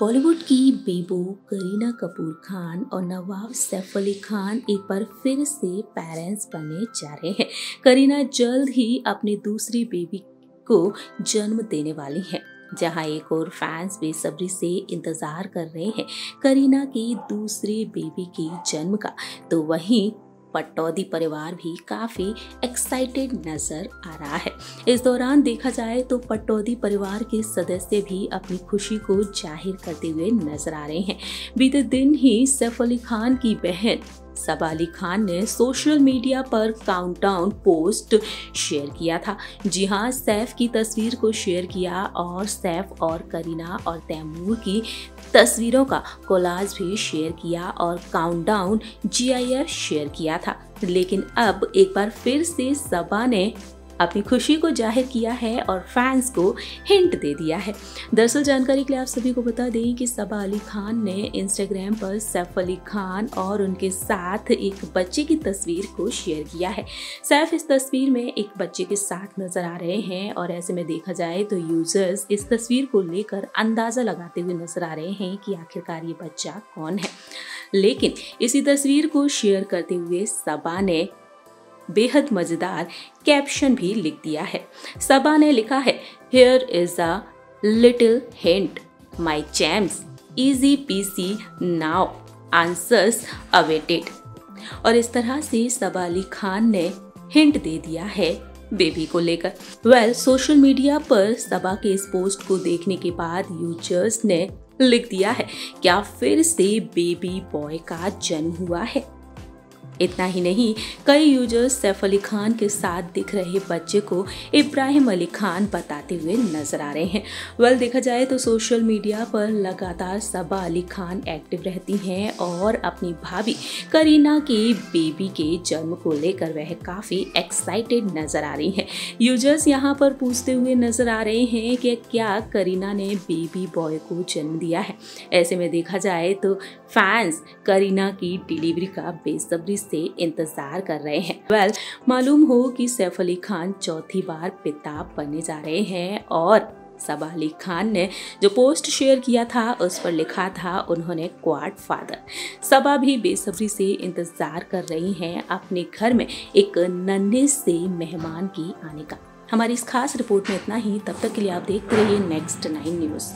बॉलीवुड की बेबू करीना कपूर खान और नवाब सैफ अली खान एक बार फिर से पेरेंट्स बनने जा रहे हैं। करीना जल्द ही अपनी दूसरी बेबी को जन्म देने वाली हैं, जहाँ एक और फैंस बेसब्री से इंतज़ार कर रहे हैं करीना की दूसरी बेबी के जन्म का। तो वहीं पटौदी परिवार भी काफ़ी एक्साइटेड नज़र आ रहा है। इस दौरान देखा जाए तो पटौदी परिवार के सदस्य भी अपनी खुशी को ज़ाहिर करते हुए नज़र आ रहे हैं। बीते दिन ही सैफ अली खान की बहन सबा अली खान ने सोशल मीडिया पर काउंटडाउन पोस्ट शेयर किया था। जी हाँ सैफ की तस्वीर को शेयर किया और सैफ और करीना और तैमूर की तस्वीरों का कोलाज भी शेयर किया और काउंटडाउन जीआईएफ शेयर किया था। लेकिन अब एक बार फिर से सबा ने अपनी खुशी को ज़ाहिर किया है और फैंस को हिंट दे दिया है। दरअसल जानकारी के लिए आप सभी को बता दें कि सबा अली खान ने इंस्टाग्राम पर सैफ अली खान और उनके साथ एक बच्चे की तस्वीर को शेयर किया है। सैफ इस तस्वीर में एक बच्चे के साथ नज़र आ रहे हैं और ऐसे में देखा जाए तो यूज़र्स इस तस्वीर को लेकर अंदाज़ा लगाते हुए नज़र आ रहे हैं कि आखिरकार ये बच्चा कौन है। लेकिन इसी तस्वीर को शेयर करते हुए सबा ने बेहद मज़ेदार कैप्शन भी लिख दिया है। सबा ने लिखा है here is a little hint my champs easy peasy now answers awaited और इस तरह से सबा अली खान ने हिंट दे दिया है बेबी को लेकर। वेल सोशल मीडिया पर सबा के इस पोस्ट को देखने के बाद यूज़र्स ने लिख दिया है, क्या फिर से बेबी बॉय का जन्म हुआ है? इतना ही नहीं, कई यूज़र्स सैफ अली खान के साथ दिख रहे बच्चे को इब्राहिम अली खान बताते हुए नज़र आ रहे हैं। वेल देखा जाए तो सोशल मीडिया पर लगातार सबा अली खान एक्टिव रहती हैं और अपनी भाभी करीना के बेबी के जन्म को लेकर वह काफ़ी एक्साइटेड नज़र आ रही हैं। यूज़र्स यहाँ पर पूछते हुए नज़र आ रहे हैं कि क्या करीना ने बेबी बॉय को जन्म दिया है। ऐसे में देखा जाए तो फैंस करीना की डिलीवरी का बेसब्री से इंतज़ार कर रहे हैं। वेल well, मालूम हो कि सैफ अली खान चौथी बार पिता बनने जा रहे हैं और सबा अली खान ने जो पोस्ट शेयर किया था उस पर लिखा था उन्होंने क्वाड फादर सबा भी बेसब्री से इंतज़ार कर रही हैं अपने घर में एक नन्हे से मेहमान की आने का। हमारी इस खास रिपोर्ट में इतना ही। तब तक के लिए आप देखते रहिए नेक्स्ट नाइन न्यूज़